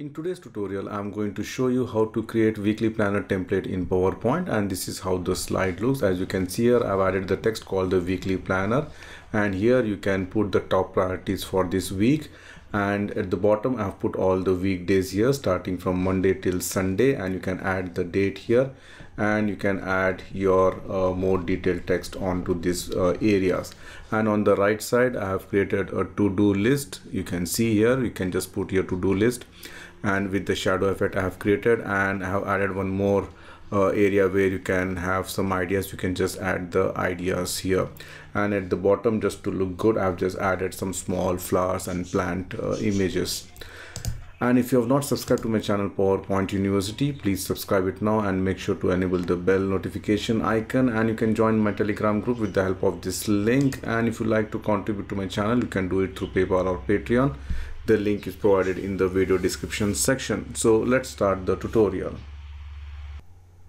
In today's tutorial, I'm going to show you how to create weekly planner template in PowerPoint and this is how the slide looks. As you can see here, I've added the text called the weekly planner and here you can put the top priorities for this week. And at the bottom I've put all the weekdays here starting from Monday till Sunday and you can add the date here and you can add your uh, more detailed text onto these uh, areas. And on the right side I have created a to-do list. You can see here you can just put your to-do list and with the shadow effect I have created and I have added one more uh, area where you can have some ideas. You can just add the ideas here. And at the bottom just to look good I've just added some small flowers and plant uh, images. And if you have not subscribed to my channel PowerPoint University please subscribe it now and make sure to enable the bell notification icon. And you can join my telegram group with the help of this link. And if you like to contribute to my channel you can do it through PayPal or Patreon the link is provided in the video description section. So let's start the tutorial.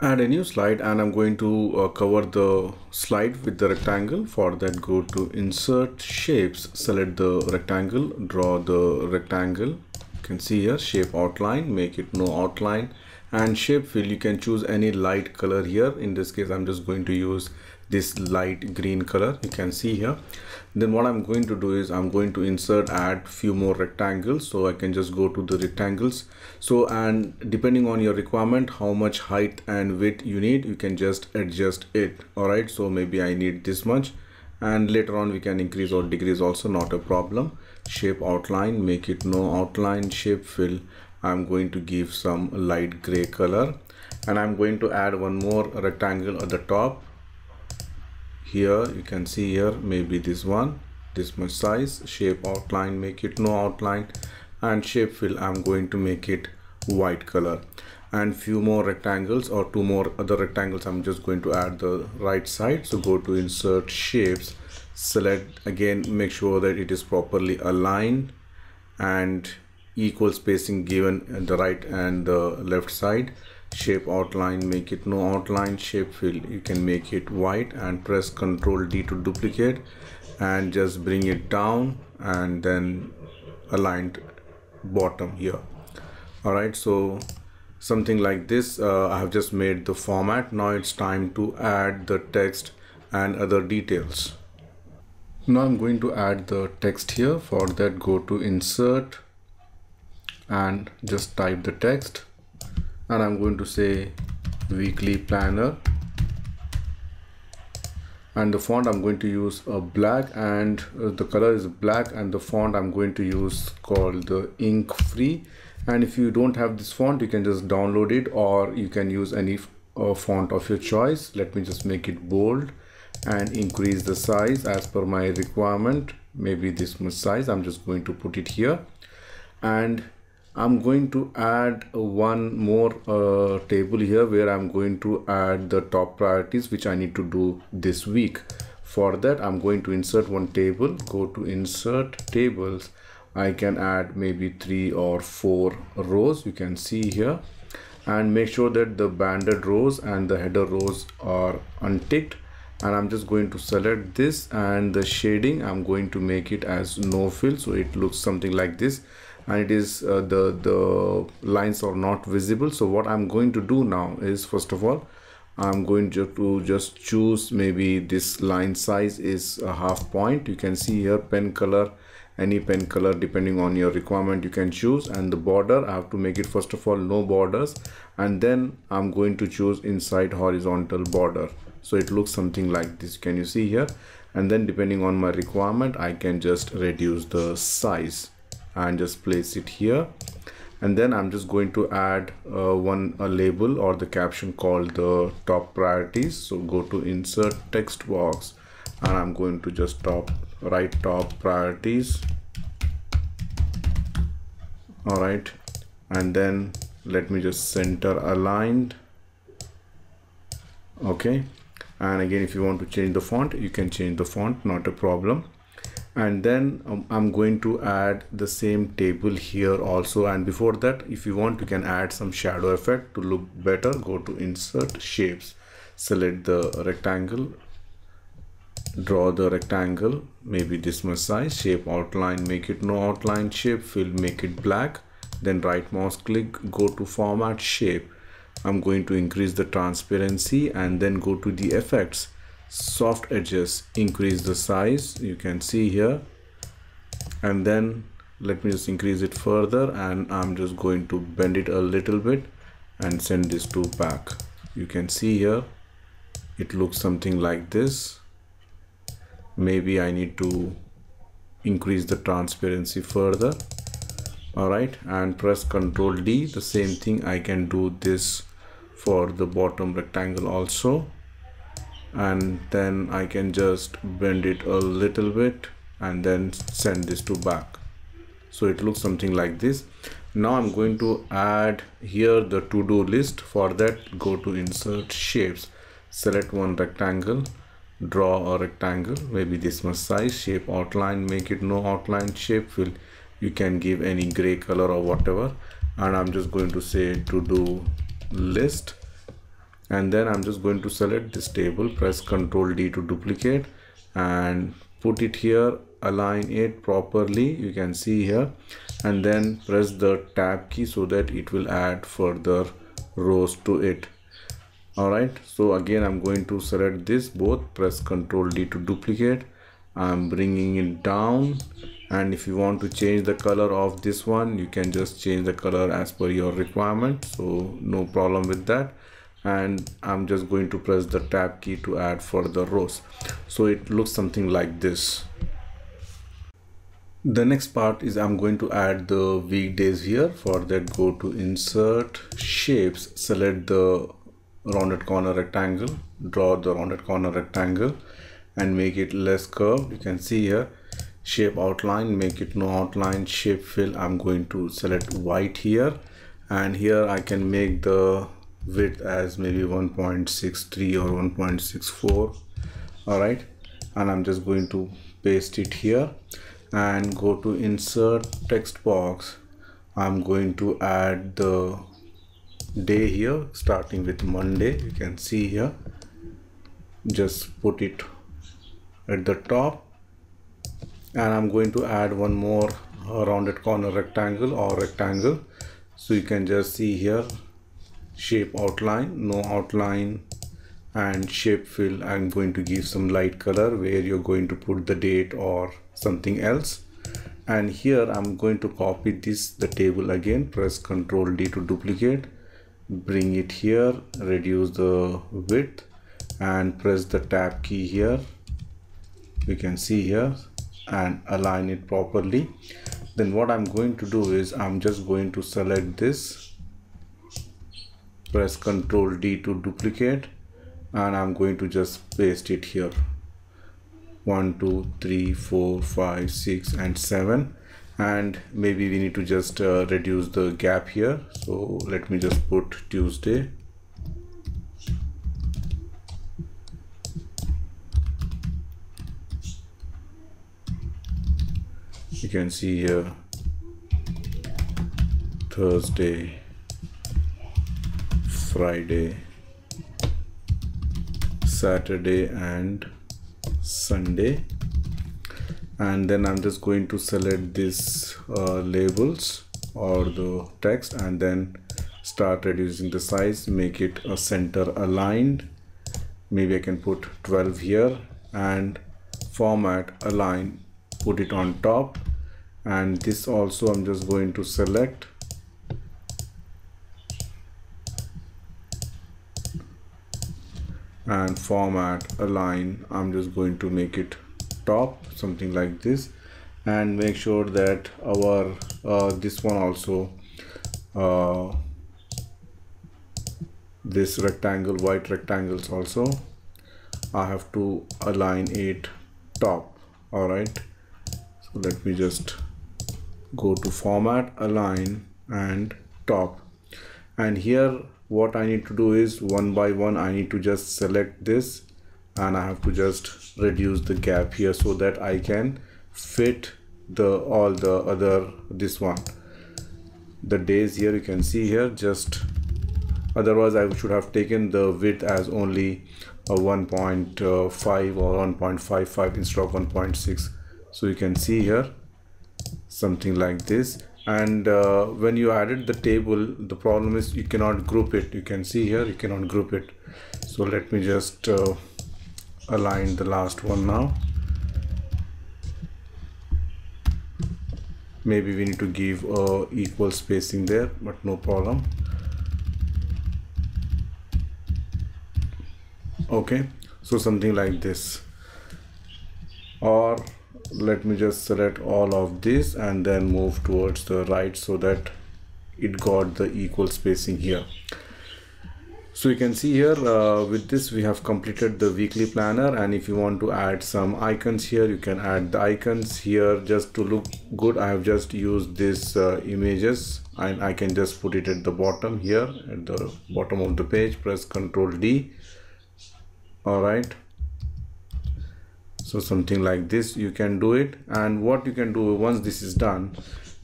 Add a new slide and I'm going to uh, cover the slide with the rectangle. For that go to insert shapes select the rectangle draw the rectangle. You can see here shape outline make it no outline. And shape fill you can choose any light color here. In this case I'm just going to use this light green color you can see here. Then what I'm going to do is I'm going to insert add few more rectangles so I can just go to the rectangles. So and depending on your requirement how much height and width you need you can just adjust it alright? So maybe I need this much. And later on we can increase or decrease also not a problem. Shape outline make it no outline shape fill. I'm going to give some light gray color. And I'm going to add one more rectangle at the top here you can see here maybe this one this much size shape outline make it no outline and shape fill i'm going to make it white color. And few more rectangles or two more other rectangles i'm just going to add the right side. So go to insert shapes select again make sure that it is properly aligned and equal spacing given at the right and the left side shape outline make it no outline shape fill you can make it white and press ctrl d to duplicate and just bring it down and then aligned bottom here. All right so something like this uh, i have just made the format. Now it's time to add the text and other details. Now i'm going to add the text here. For that go to insert and just type the text and I'm going to say weekly planner. And the font I'm going to use a black and uh, the color is black and the font I'm going to use called the ink free. And if you don't have this font you can just download it or you can use any uh, font of your choice. Let me just make it bold and increase the size as per my requirement. Maybe this much size. I'm just going to put it here. And I'm going to add one more uh, table here where I'm going to add the top priorities which I need to do this week. For that I'm going to insert one table, go to insert tables. I can add maybe three or four rows. You can see here. And make sure that the banded rows and the header rows are unticked. And I'm just going to select this and the shading I'm going to make it as no fill. So it looks something like this and it is uh, the the lines are not visible. So what i'm going to do now is first of all i'm going to, to just choose maybe this line size is a half point. You can see here pen color any pen color depending on your requirement you can choose. And the border i have to make it first of all no borders. And then i'm going to choose inside horizontal border. So it looks something like this. Can you see here? And then depending on my requirement i can just reduce the size and just place it here. And then I'm just going to add uh, one a label or the caption called the top priorities. So go to insert text box and I'm going to just top right top priorities. All right. And then let me just center aligned. Okay. And again if you want to change the font you can change the font. Not a problem and then um, I'm going to add the same table here also. And before that if you want you can add some shadow effect to look better. Go to insert shapes. Select the rectangle. Draw the rectangle. Maybe this much size. Shape outline. Make it no outline shape. Fill make it black. Then right mouse click. Go to format shape. I'm going to increase the transparency and then go to the effects soft edges increase the size you can see here. And then let me just increase it further and I'm just going to bend it a little bit and send this to back. You can see here it looks something like this. Maybe I need to increase the transparency further. Alright and press ctrl D the same thing I can do this for the bottom rectangle also and then I can just bend it a little bit and then send this to back. So it looks something like this. Now I'm going to add here the to-do list. For that go to insert shapes. Select one rectangle. Draw a rectangle. Maybe this much size. Shape outline. Make it no outline shape. Fill. You can give any gray color or whatever. And I'm just going to say to do list and then I'm just going to select this table press ctrl D to duplicate and put it here align it properly you can see here. And then press the tab key so that it will add further rows to it. Alright so again I'm going to select this both press ctrl D to duplicate. I'm bringing it down and if you want to change the color of this one you can just change the color as per your requirement so no problem with that and I'm just going to press the tab key to add further rows. So it looks something like this. The next part is I'm going to add the weekdays here for that. Go to insert shapes select the rounded corner rectangle draw the rounded corner rectangle and make it less curved. You can see here shape outline make it no outline shape fill. I'm going to select white here and here i can make the width as maybe 1.63 or 1.64 all right? And i'm just going to paste it here and go to insert text box. I'm going to add the day here starting with Monday. You can see here. Just put it at the top. And I'm going to add one more rounded corner rectangle or rectangle. So you can just see here shape outline no outline and shape fill. I'm going to give some light color where you're going to put the date or something else. And here I'm going to copy this the table again press ctrl D to duplicate bring it here reduce the width and press the tab key here. You can see here and align it properly. Then what I'm going to do is I'm just going to select this press ctrl D to duplicate and I'm going to just paste it here. 1 2 3 4 5 6 and 7 and maybe we need to just uh, reduce the gap here. So let me just put Tuesday. You can see here Thursday Friday Saturday and Sunday. And then I'm just going to select these uh, labels or the text and then start reducing the size make it a center aligned. Maybe I can put 12 here and format align put it on top. And this also I'm just going to select and format align I'm just going to make it top something like this and make sure that our uh, this one also uh, this rectangle white rectangles also I have to align it top all right so let me just go to format align and top. And here what I need to do is one by one I need to just select this and I have to just reduce the gap here so that I can fit the all the other this one. The days here you can see here just otherwise I should have taken the width as only a uh, 1.5 or 1.55 instead of 1.6 so you can see here something like this and uh, when you added the table the problem is you cannot group it. You can see here you cannot group it. So let me just uh, align the last one now. Maybe we need to give uh, equal spacing there but no problem. Okay. So something like this. Or let me just select all of this and then move towards the right so that it got the equal spacing here. So you can see here uh, with this we have completed the weekly planner and if you want to add some icons here you can add the icons here just to look good. I have just used these uh, images and I can just put it at the bottom here at the bottom of the page. Press ctrl D. All right so something like this you can do it. And what you can do once this is done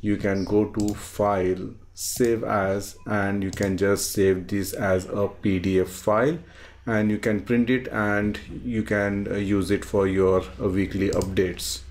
you can go to file save as and you can just save this as a pdf file. And you can print it and you can uh, use it for your uh, weekly updates